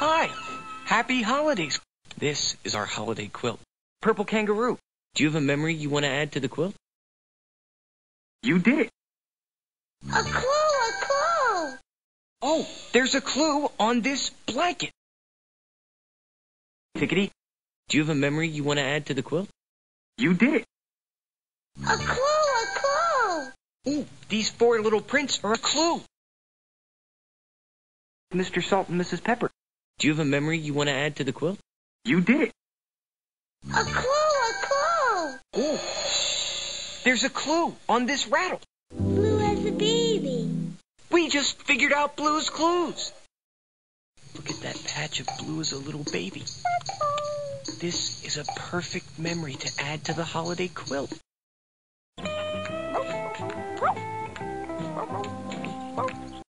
Hi. Happy holidays. This is our holiday quilt. Purple kangaroo. Do you have a memory you want to add to the quilt? You did it. A clue, a clue. Oh, there's a clue on this blanket. Tickety, do you have a memory you want to add to the quilt? You did it. A clue, a clue. Ooh, these four little prints are a clue. Mr. Salt and Mrs. Pepper. Do you have a memory you want to add to the quilt? You did it. A clue, a clue. Oh, There's a clue on this rattle. Blue as a baby. We just figured out Blue's clues. Look at that patch of blue as a little baby. This is a perfect memory to add to the holiday quilt.